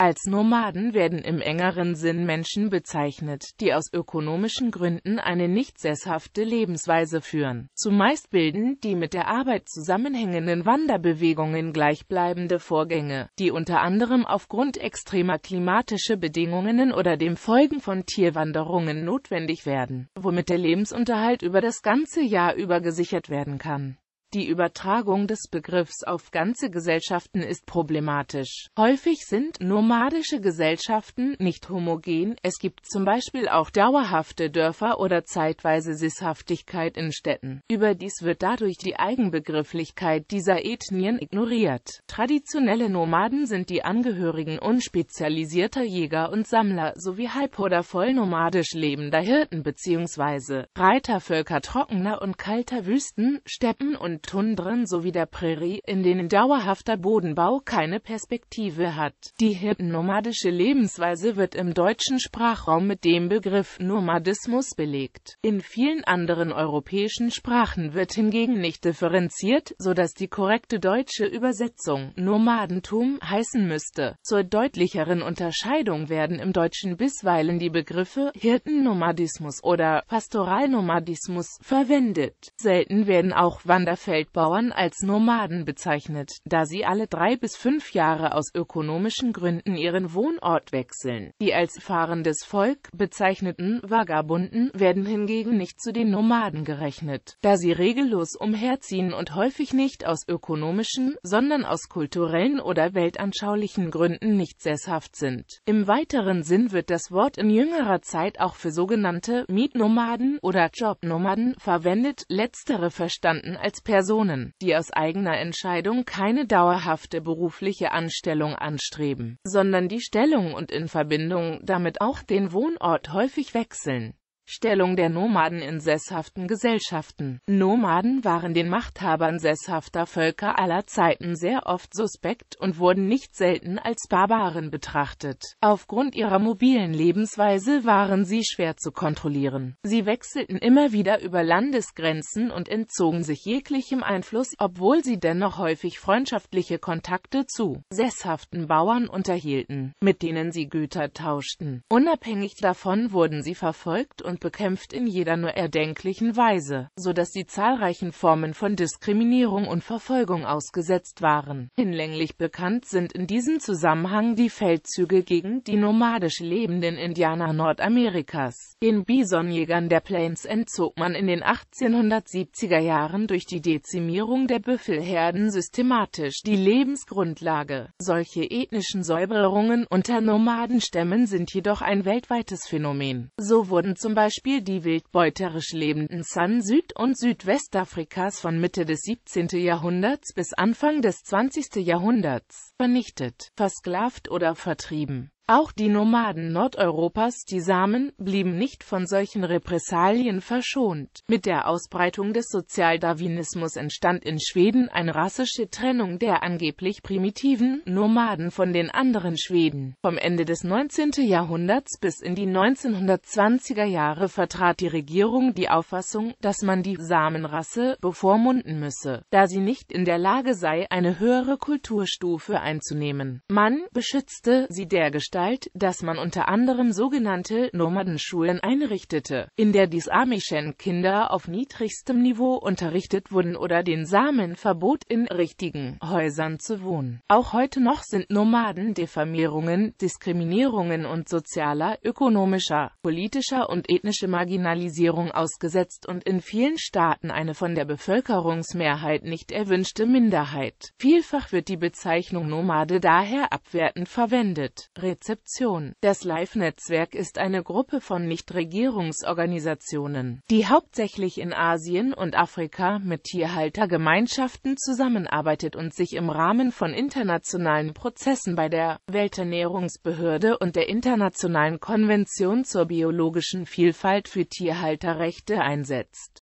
Als Nomaden werden im engeren Sinn Menschen bezeichnet, die aus ökonomischen Gründen eine nicht sesshafte Lebensweise führen. Zumeist bilden die mit der Arbeit zusammenhängenden Wanderbewegungen gleichbleibende Vorgänge, die unter anderem aufgrund extremer klimatischer Bedingungen oder dem Folgen von Tierwanderungen notwendig werden, womit der Lebensunterhalt über das ganze Jahr über gesichert werden kann. Die Übertragung des Begriffs auf ganze Gesellschaften ist problematisch. Häufig sind nomadische Gesellschaften nicht homogen, es gibt zum Beispiel auch dauerhafte Dörfer oder zeitweise Sisshaftigkeit in Städten. Überdies wird dadurch die Eigenbegrifflichkeit dieser Ethnien ignoriert. Traditionelle Nomaden sind die Angehörigen unspezialisierter Jäger und Sammler sowie halb- oder vollnomadisch lebender Hirten bzw. Reitervölker trockener und kalter Wüsten, Steppen und Tundren sowie der Prärie, in denen dauerhafter Bodenbau keine Perspektive hat. Die hirtennomadische Lebensweise wird im deutschen Sprachraum mit dem Begriff Nomadismus belegt. In vielen anderen europäischen Sprachen wird hingegen nicht differenziert, so dass die korrekte deutsche Übersetzung Nomadentum heißen müsste. Zur deutlicheren Unterscheidung werden im Deutschen bisweilen die Begriffe Hirtennomadismus oder Pastoralnomadismus verwendet. Selten werden auch Wanderfelder Feldbauern als Nomaden bezeichnet, da sie alle drei bis fünf Jahre aus ökonomischen Gründen ihren Wohnort wechseln. Die als fahrendes Volk bezeichneten Vagabunden werden hingegen nicht zu den Nomaden gerechnet, da sie regellos umherziehen und häufig nicht aus ökonomischen, sondern aus kulturellen oder weltanschaulichen Gründen nicht sesshaft sind. Im weiteren Sinn wird das Wort in jüngerer Zeit auch für sogenannte Mietnomaden oder Jobnomaden verwendet, letztere verstanden als Personen Personen, die aus eigener Entscheidung keine dauerhafte berufliche Anstellung anstreben, sondern die Stellung und in Verbindung damit auch den Wohnort häufig wechseln Stellung der Nomaden in sesshaften Gesellschaften. Nomaden waren den Machthabern sesshafter Völker aller Zeiten sehr oft suspekt und wurden nicht selten als Barbaren betrachtet. Aufgrund ihrer mobilen Lebensweise waren sie schwer zu kontrollieren. Sie wechselten immer wieder über Landesgrenzen und entzogen sich jeglichem Einfluss, obwohl sie dennoch häufig freundschaftliche Kontakte zu sesshaften Bauern unterhielten, mit denen sie Güter tauschten. Unabhängig davon wurden sie verfolgt und bekämpft in jeder nur erdenklichen Weise, so dass sie zahlreichen Formen von Diskriminierung und Verfolgung ausgesetzt waren. Hinlänglich bekannt sind in diesem Zusammenhang die Feldzüge gegen die nomadisch lebenden Indianer Nordamerikas. Den Bisonjägern der Plains entzog man in den 1870er Jahren durch die Dezimierung der Büffelherden systematisch die Lebensgrundlage. Solche ethnischen Säuberungen unter Nomadenstämmen sind jedoch ein weltweites Phänomen. So wurden zum Beispiel Beispiel die wildbeuterisch lebenden San Süd- und Südwestafrikas von Mitte des 17. Jahrhunderts bis Anfang des 20. Jahrhunderts vernichtet, versklavt oder vertrieben auch die Nomaden Nordeuropas, die Samen, blieben nicht von solchen Repressalien verschont. Mit der Ausbreitung des Sozialdarwinismus entstand in Schweden eine rassische Trennung der angeblich primitiven Nomaden von den anderen Schweden. Vom Ende des 19. Jahrhunderts bis in die 1920er Jahre vertrat die Regierung die Auffassung, dass man die Samenrasse bevormunden müsse, da sie nicht in der Lage sei, eine höhere Kulturstufe einzunehmen. Man beschützte sie dergestalt Gestalt, dass man unter anderem sogenannte Nomadenschulen einrichtete, in der die samischen Kinder auf niedrigstem Niveau unterrichtet wurden oder den Samen verbot, in richtigen Häusern zu wohnen. Auch heute noch sind Nomaden Diffamierungen, Diskriminierungen und sozialer, ökonomischer, politischer und ethnischer Marginalisierung ausgesetzt und in vielen Staaten eine von der Bevölkerungsmehrheit nicht erwünschte Minderheit. Vielfach wird die Bezeichnung Nomade daher abwertend verwendet. Rez Rezeption. Das Live-Netzwerk ist eine Gruppe von Nichtregierungsorganisationen, die hauptsächlich in Asien und Afrika mit Tierhaltergemeinschaften zusammenarbeitet und sich im Rahmen von internationalen Prozessen bei der Welternährungsbehörde und der Internationalen Konvention zur biologischen Vielfalt für Tierhalterrechte einsetzt